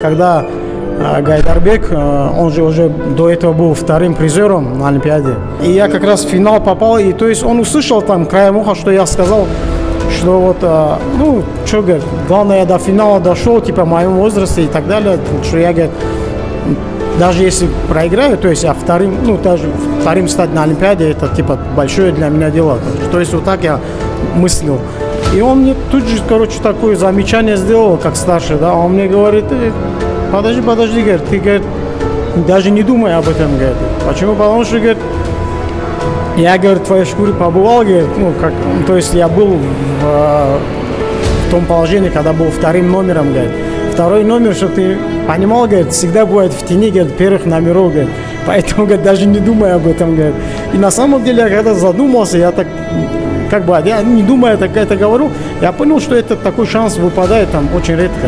Когда э, Гайдарбек, э, он же уже до этого был вторым призером на Олимпиаде. И я как раз в финал попал, и то есть он услышал там краем уха, что я сказал, что вот, э, ну, что, говорит, главное, я до финала дошел, типа, моем возрасте и так далее, что я, говорит, даже если проиграю, то есть я вторым, ну, даже вторым стать на Олимпиаде, это, типа, большое для меня дело. То есть вот так я мыслил. И он мне тут же, короче, такое замечание сделал, как старший, да, он мне говорит, э, подожди, подожди, говорит, ты, говорит, даже не думай об этом, говорит. Почему? Потому что, говорит, я, говорит, в твоей шкуре побывал, говорит, ну, как, то есть я был в, в том положении, когда был вторым номером, говорит. Второй номер, чтобы ты понимал, говорит, всегда бывает в тени, говорит, первых номеров, говорит. Поэтому, говорит, даже не думай об этом, говорит. И на самом деле, я когда задумался, я так как бы, я не думая так это говорю, я понял, что это такой шанс выпадает там очень редко.